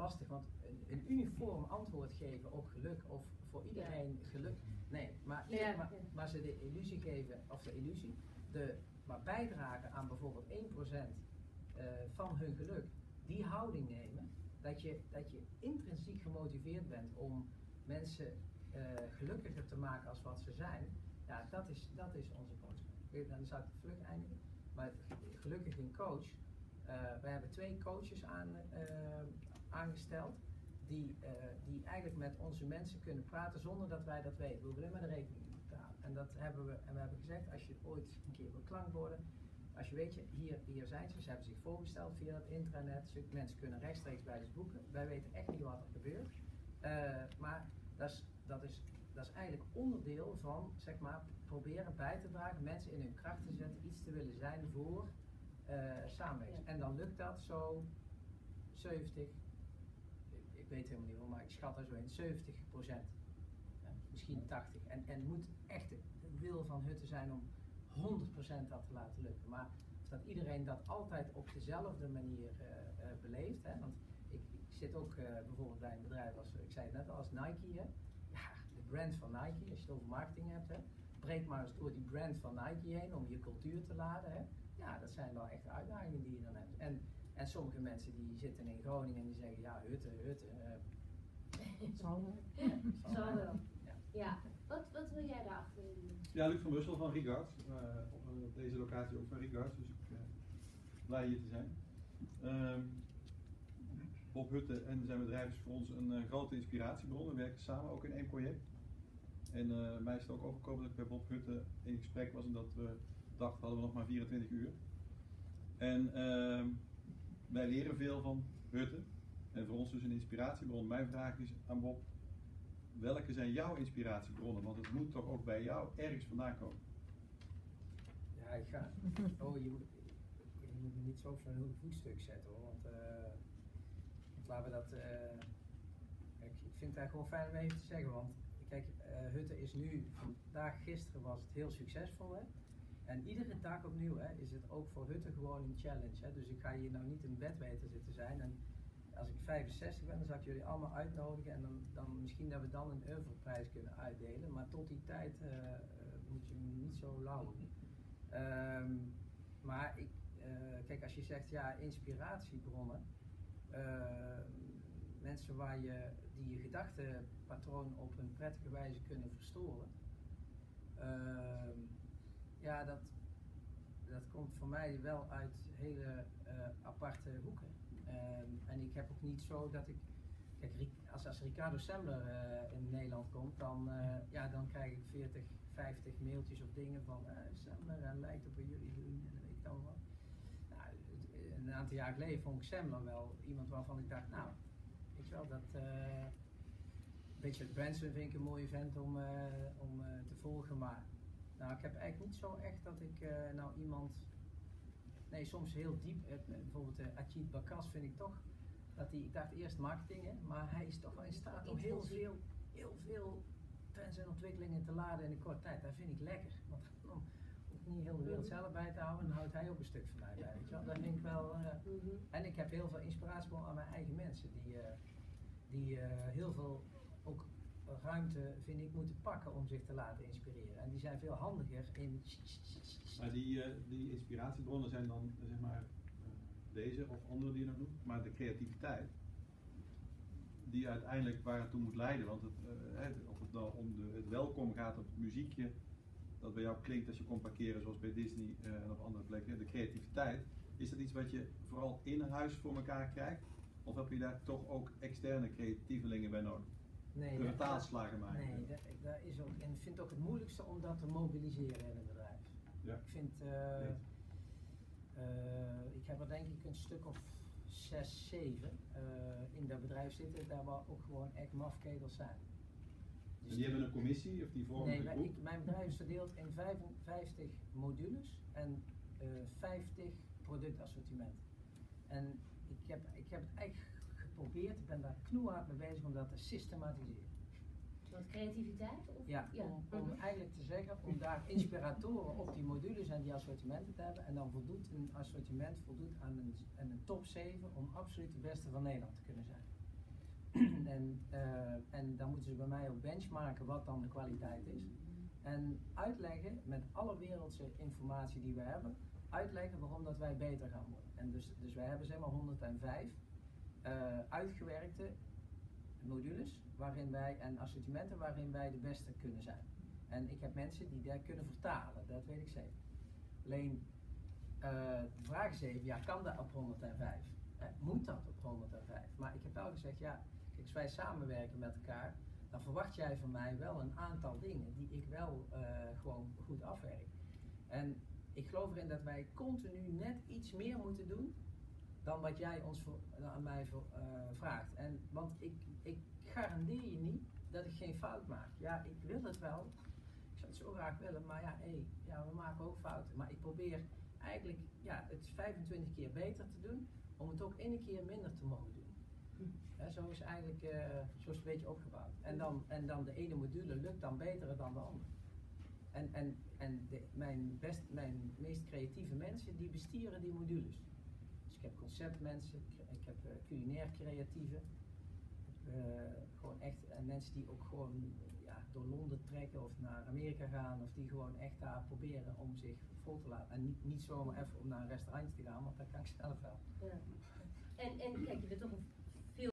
lastig, want een, uniform antwoord geven op geluk of voor iedereen geluk, nee, maar, ieder- maar, ze de illusie geven, of de illusie, de, maar bijdragen aan bijvoorbeeld 1% eh, van hun geluk, die houding nemen, dat je, dat je intrinsiek gemotiveerd bent om mensen eh, gelukkiger te maken als wat ze zijn, ja, dat is, dat is onze boodschap. Dan zou ik vlug eindigen. Maar gelukkig een coach. eh we hebben twee coaches aan, aangesteld. Die, eh, die eigenlijk met onze mensen kunnen praten zonder dat wij dat weten. We alleen maar de rekening betalen. En dat hebben we, en we hebben gezegd, als je ooit een keer wil klankborden, als je weet, je, hier, hier zijn ze, ze hebben zich voorgesteld via dat intranet. Ze- Mensen kunnen rechtstreeks bij ze boeken. Wij weten echt niet wat er gebeurt. Eh, maar dat is, dat, is, dat is eigenlijk onderdeel van, zeg maar, proberen bij te dragen, mensen in hun kracht te zetten, iets te willen zijn voor eh samenwerking. En dan lukt dat zo 70, ik, ik weet helemaal niet hoe, maar ik schat er zo in, 70 procent. misschien 80. En, en moet echt de wil van Hutten zijn om 100% dat te laten lukken. Maar dat iedereen dat altijd op dezelfde manier eh, beleeft. Hè? Want ik, ik zit ook eh, bijvoorbeeld bij een bedrijf als, ik zei het net al, als Nike. Hè? Ja, de brand van Nike, als je het over marketing hebt. Hè? Breek maar eens door die brand van Nike heen om je cultuur te laden. Hè? Ja, dat zijn wel echt uitdagingen die. En, sommige mensen die zitten in Groningen en die zeggen, ja, Hutten, Hutten. eh, Zal wel. Zal wel. Ja. Ja. Wat, wat wil jij daarachter doen? Ja, Luc van Bussel van Regards. eh, op eh, op deze locatie ook van Regards, dus ik ben blij hier te zijn. Ehm, Bob Hutte en zijn bedrijf is voor ons een grote inspiratiebron. We werken samen ook in één project. En eh, mij is het ook overkomen dat ik bij Bob Hutte in gesprek was en dat we dachten, hadden we nog maar 24 uur. En ehm, wij leren veel van Hutte. En voor ons dus een inspiratiebron. Mijn vraag is aan Bob, welke zijn jouw inspiratiebronnen? Want het moet toch ook bij jou ergens vandaan komen. Ja, ik ga. Oh, je, moet- je moet me niet zo op zo'n voetstuk zetten hoor. Want, eh, want laten we dat. eh, kijk, ik vind het eigenlijk gewoon fijn om even te zeggen. Want kijk, eh, Hutte is nu, vandaag, gisteren was het heel succesvol. Hè? En iedere dag opnieuw hè, is het ook voor Hutte gewoon een challenge. Hè? Dus ik ga hier nou niet een bedweter zitten zijn. En als ik 65 ben, dan zal ik jullie allemaal uitnodigen. En dan, dan misschien dat we dan een Europrijs kunnen uitdelen. Maar tot die tijd eh, eh, moet je niet zo lauwen. Ehm, maar ik, eh, kijk, als je zegt ja, inspiratiebronnen, mensen waar je, die je gedachtenpatroon op een prettige wijze kunnen verstoren, dat, dat komt voor mij wel uit hele eh, aparte hoeken. Ehm, en ik heb ook niet zo dat ik. Kijk, als, als Ricardo Semmler eh, in Nederland komt, dan, eh, ja, dan krijg ik 40, 50 mailtjes of dingen van Semmler en lijkt op wat jullie doen en weet ik dan wat. Nou, een aantal jaar geleden vond ik Semmler wel iemand waarvan ik dacht, nou, weet je wel, dat. Richard Branson vind ik een mooie vent om, om te volgen, maar nou, ik heb eigenlijk niet zo echt dat ik eh, nou iemand. Nee, soms heel diep. eh, bijvoorbeeld uh, Achid Bakas vind ik toch. Dat hij, ik dacht eerst marketing, hè, maar hij is toch wel in staat om heel veel, heel veel trends en ontwikkelingen te laden in een korte tijd. Dat vind ik lekker. Want dan hoef ik niet heel de wereld zelf bij te houden, dan houdt hij ook een stuk van mij bij. Weet je wel? Dat vind ik wel. eh, Mhm. en ik heb heel veel inspiratie aan mijn eigen mensen, die, eh, die eh, heel veel ruimte, vind ik, moeten pakken om zich te laten inspireren. En die zijn veel handiger in. Maar die, eh, die inspiratiebronnen zijn dan eh, zeg maar eh, deze of andere die je nog noemt, maar de creativiteit die uiteindelijk waar het toe moet leiden. Want het, hè, of het dan om de, het welkom gaat op het muziekje dat bij jou klinkt als je komt parkeren zoals bij Disney en op andere plekken. De creativiteit, is dat iets wat je vooral in huis voor elkaar krijgt? Of heb je daar toch ook externe creatievelingen bij nodig? Nee, De vertaalslagen maken. Nee, dat, dat is ook. En ik vind het ook het moeilijkste om dat te mobiliseren in een bedrijf. Ja. Ik vind. eh, eh, ik heb er denk ik een stuk of zes, zeven eh, in dat bedrijf zitten, daar waar ook gewoon echt mafketels zijn. Dus En die hebben een commissie of die vormen Nee, wij- ik, mijn bedrijf is verdeeld in 55 modules en eh 50 productassortimenten. En ik heb, ik heb het eigenlijk geprobeerd, ik ben daar knoeihard mee bezig om dat te systematiseren. Wat creativiteit? Of? Ja, om, om Mhm. eigenlijk te zeggen, om daar inspiratoren op die modules en die assortimenten te hebben. En dan voldoet een assortiment voldoet aan een, aan een top 7 om absoluut de beste van Nederland te kunnen zijn. En, eh, en dan moeten ze bij mij ook benchmarken wat dan de kwaliteit is. En uitleggen met alle wereldse informatie die we hebben, uitleggen waarom dat wij beter gaan worden. En dus, dus wij hebben zeg maar 105 eh, uitgewerkte modules waarin wij, en assortimenten waarin wij de beste kunnen zijn. En ik heb mensen die dat kunnen vertalen, dat weet ik zeker. Alleen eh, de vraag is even, ja, kan dat op 105? Eh, moet dat op 105? Maar ik heb wel gezegd, ja, kijk, als wij samenwerken met elkaar, dan verwacht jij van mij wel een aantal dingen die ik wel gewoon goed afwerk. En ik geloof erin dat wij continu net iets meer moeten doen dan wat jij ons voor, aan mij eh, vraagt. En, want ik, ik garandeer je niet dat ik geen fout maak. Ja, ik wil het wel. Ik zou het zo graag willen, maar ja, hé, ja, we maken ook fouten. Maar ik probeer eigenlijk ja, het 25 keer beter te doen, om het ook één keer minder te mogen doen. Zo is eigenlijk eh, zo is het een beetje opgebouwd. En dan, en dan de ene module lukt dan beter dan de andere. En, en, en mijn, best, mijn meest creatieve mensen, die bestieren die modules. Ik heb conceptmensen, ik, heb eh, culinair creatieven. Eh, gewoon echt en mensen die ook gewoon ja, door Londen trekken of naar Amerika gaan. Of die gewoon echt daar proberen om zich vol te laten. En niet, niet zomaar even om naar een restaurantje te gaan, want dat kan ik zelf wel. Ja. En, en kijk, je bent toch